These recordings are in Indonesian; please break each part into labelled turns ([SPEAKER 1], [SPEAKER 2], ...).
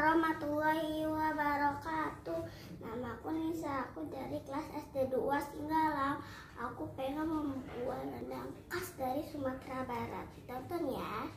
[SPEAKER 1] warahmatullahi wabarakatuh. Namaku Nisa, aku dari kelas SD 2 Singgalang. Aku pengen membuat rendang khas dari Sumatera Barat. Tonton ya.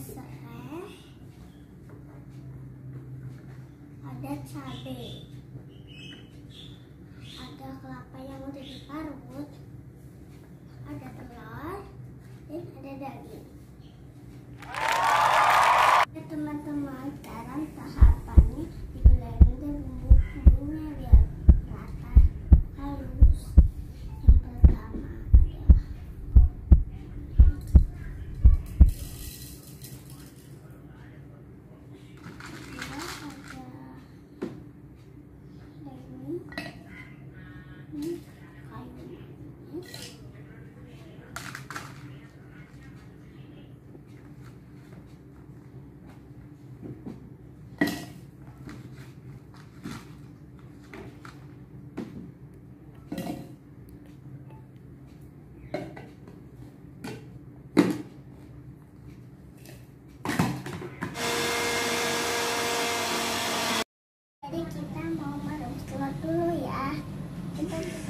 [SPEAKER 1] Serai, ada cabai, ada kelapa yang udah diparut, ada telur, dan ada daging. Ya teman-teman, sekarang tahapannya diblender bumbu-bumbunya biar rata halus. Yang pertama adalah ya, ada ini, ini kayu manis. Jadi kita mau merebus telur dulu ya.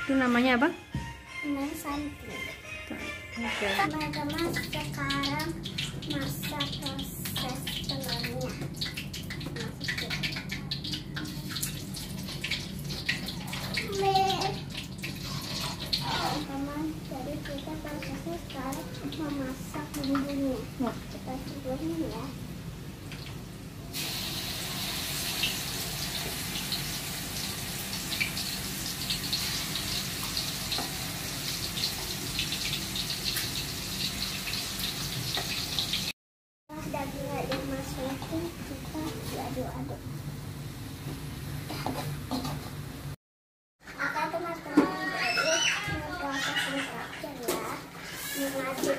[SPEAKER 2] Itu namanya apa?
[SPEAKER 1] ini santan.
[SPEAKER 2] Oke.
[SPEAKER 1] Teman-teman, sekarang masak proses telurnya. Teman-teman, jadi kita prosesnya sekarang memasak bumbunya.
[SPEAKER 2] Ya.
[SPEAKER 1] Kita campurnya ya. Setelah dagingnya dimasukin, kita diaduk-aduk. Oke teman-teman, jadi ini proses yang terakhir ya. Mengaduk